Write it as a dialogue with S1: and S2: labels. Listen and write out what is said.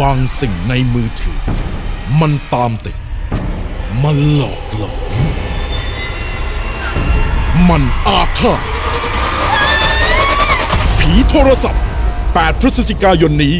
S1: บางสิ่งในมือถือ มันตามติด มันหลอกหลอน มันอาฆาตผีโทรศัพท์ 8 พฤศจิกายนนี้